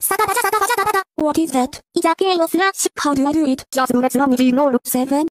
What is that? It's a game of slash. How do I do it? Just let's run know. 7